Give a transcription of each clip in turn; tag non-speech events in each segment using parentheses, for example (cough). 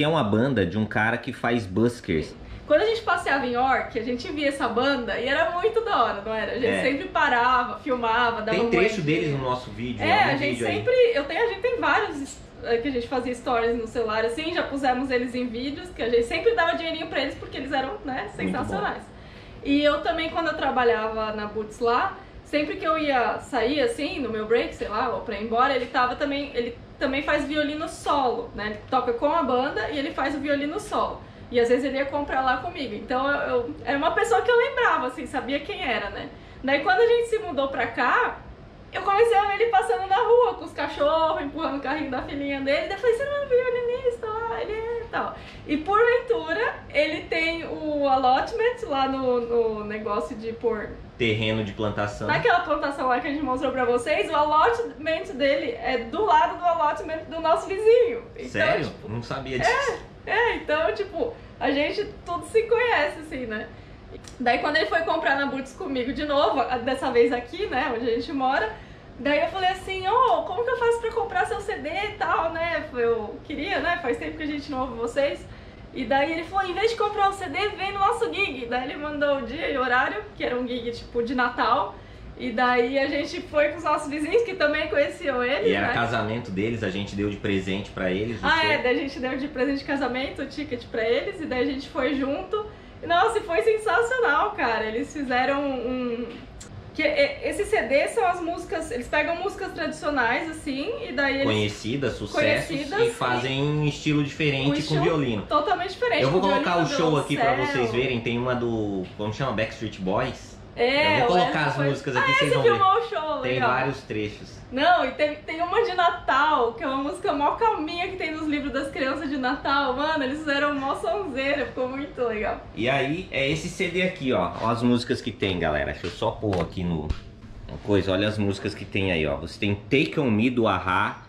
aqui é uma banda de um cara que faz buskers. Quando a gente passeava em York, a gente via essa banda e era muito da hora, não era? A gente É. sempre parava, filmava, dava Tem uma trecho deles no nosso vídeo. É, a gente aí. sempre. Eu tenho, a gente tem vários eh, que a gente fazia stories no celular assim, já pusemos eles em vídeos, que a gente sempre dava dinheirinho pra eles porque eles eram, né, sensacionais. E eu também, quando eu trabalhava na Boots lá, sempre que eu ia sair assim, no meu break, sei lá, ou pra ir embora, ele tava também. Ele também faz violino solo, né? Ele toca com a banda e ele faz o violino solo. E às vezes ele ia comprar lá comigo. Então eu, eu era uma pessoa que eu lembrava, assim, sabia quem era, né? Daí quando a gente se mudou pra cá, eu comecei a ver ele passando na rua com os cachorros, empurrando o carrinho da filhinha dele. Daí eu falei, você não é um violinista? Ele é e tal. E porventura, ele tem o allotment lá no, no negócio de pôr. Terreno de plantação. Naquela plantação lá que a gente mostrou pra vocês, o allotment dele é do lado do allotment do nosso vizinho. Então, Sério? tipo, Não sabia disso. é, então, tipo, a gente tudo se conhece, assim, né? Daí quando ele foi comprar na Boots comigo de novo, dessa vez aqui, né, onde a gente mora, daí eu falei assim, ô, como que eu faço pra comprar seu CD e tal, né? Eu queria, né? Faz tempo que a gente não ouve vocês. E daí ele falou, em vez de comprar o CD, vem no nosso gig. Daí ele mandou o dia e o horário, que era um gig, tipo, de Natal. E daí a gente foi com os nossos vizinhos, que também conheciam ele, E era né? casamento deles, a gente deu de presente pra eles. Ah, é, daí a gente deu de presente de casamento o ticket pra eles, e daí a gente foi junto. Nossa, e foi sensacional, cara. Eles fizeram um. Que e- esses CDs são as músicas. Eles pegam músicas tradicionais, assim, e daí eles. Conhecidas, sucessos, Conhecidas, e fazem um estilo diferente um com estilo violino. Totalmente diferente. Eu vou com colocar o show aqui pra violoncelo. vocês verem. Tem uma do. Como chama? Backstreet Boys. É, Eu vou colocar as músicas aqui, ah, vocês você vão ver. Show, Tem legal. vários trechos. Não, e tem, tem uma de Natal, que é uma música mó calminha que tem nos livros das crianças de Natal. Mano, eles fizeram mó sonzeira, ficou muito legal. E aí, é esse CD aqui, ó. Ó as músicas que tem, galera. Deixa eu só pôr aqui no. Coisa, olha as músicas que tem aí, ó. Você tem Take On Me do Ahá.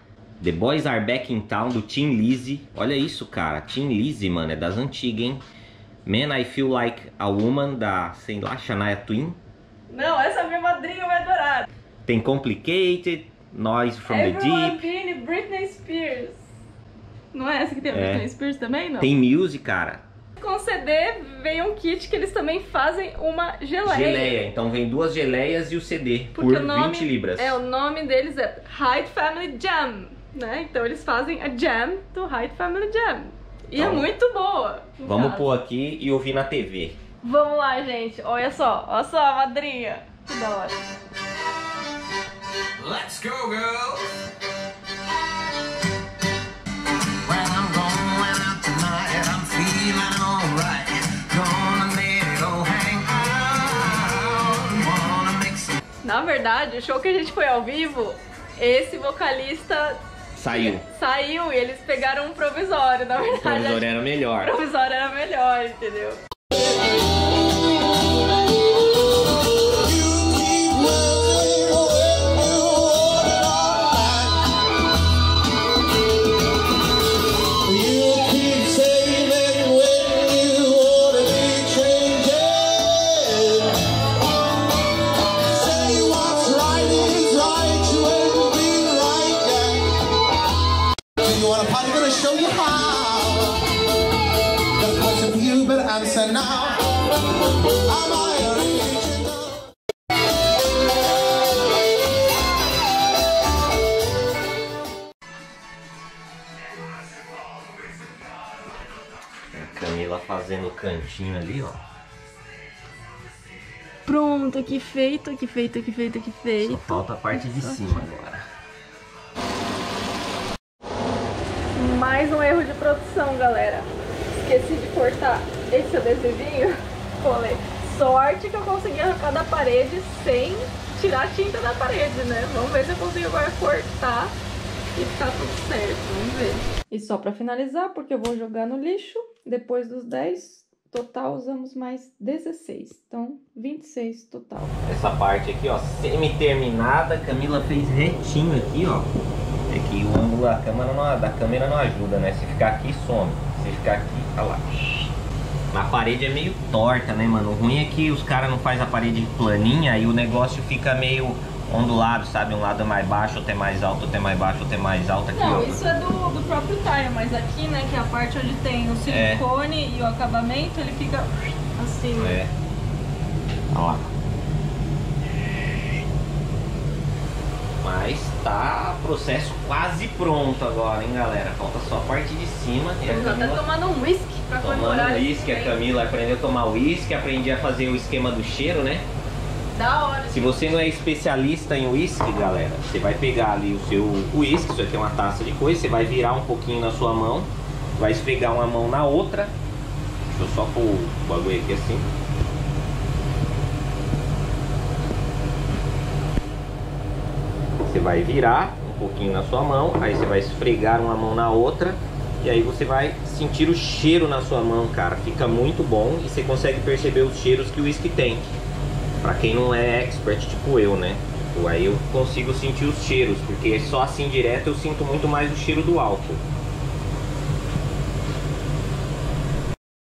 The Boys Are Back in Town do Tim Lizzy. Olha isso, cara. Tim Lizzy, mano, é das antigas, hein? Man, I Feel Like a Woman da, sei lá, Shania Twin. Não, essa minha madrinha vai adorar. Tem Complicated, Noise from the Everyone Deep. Being Britney Spears. Não é essa que tem a É. Britney Spears também? Não. Tem Music, cara. Com CD vem um kit que eles também fazem uma geleia. Geleia. Então vem duas geleias e o CD Porque por o nome 20 libras. É, o nome deles é Hyde Family Jam, né? Então eles fazem a jam do Hyde Family Jam. E Então, é muito boa. Vamos caso. pôr aqui e ouvir na TV. Vamos lá, gente. Olha só, olha só a madrinha. Que da hora. Let's go, girls! Well, I'm going out tonight. I'm feeling alright. Gonna let it all hang out. Wanna make some. Na verdade, o show que a gente foi ao vivo, esse vocalista Saiu. saiu e eles pegaram um provisório. Na O verdade, provisório era melhor. o (laughs) provisório era melhor, entendeu? Answer now. Am I original? Camila fazendo o cantinho ali, ó. Pronto, que feito, que feito, que feito, que Só feito. falta a parte de cima agora. Mais um erro de produção, galera. Esqueci de cortar esse adesivinho. Falei, sorte que eu consegui arrancar da parede sem tirar a tinta da parede, né? Vamos ver se eu consigo agora cortar e ficar tudo certo. Vamos ver. E só pra finalizar, porque eu vou jogar no lixo, depois dos 10, total usamos mais 16. Então, 26 total. Essa parte aqui, ó, semi-terminada. Camila fez retinho aqui, ó. É que o ângulo da câmera, não, da câmera não ajuda, né? Se ficar aqui, some. Se ficar aqui, olha lá. A parede é meio torta, né, mano? O ruim é que os caras não fazem a parede planinha e o negócio fica meio ondulado, sabe? Um lado é mais baixo, outro é mais alto, outro é mais baixo, outro é mais alto aqui, ó. Não, isso é do, do próprio tire, mas aqui, né, que é a parte onde tem o silicone e o acabamento, ele fica assim. É. Olha lá. Mas tá processo quase pronto agora, hein, galera? Falta só a parte de cima. E a Estamos até Camila tomando um whisky pra comemorar tomando uísque, a. Camila aprendeu a tomar uísque, aprendi a fazer o esquema do cheiro, né? Da hora. Se você não é especialista em uísque, galera, você vai pegar ali o seu uísque, isso aqui é uma taça de coisa, você vai virar um pouquinho na sua mão, vai esfregar uma mão na outra. Deixa eu só pôr o bagulho aqui assim. Você vai virar um pouquinho na sua mão, aí você vai esfregar uma mão na outra e aí você vai sentir o cheiro na sua mão, cara. Fica muito bom e você consegue perceber os cheiros que o uísque tem. Pra quem não é expert, tipo eu, né? Tipo, aí eu consigo sentir os cheiros, porque só assim direto eu sinto muito mais o cheiro do álcool.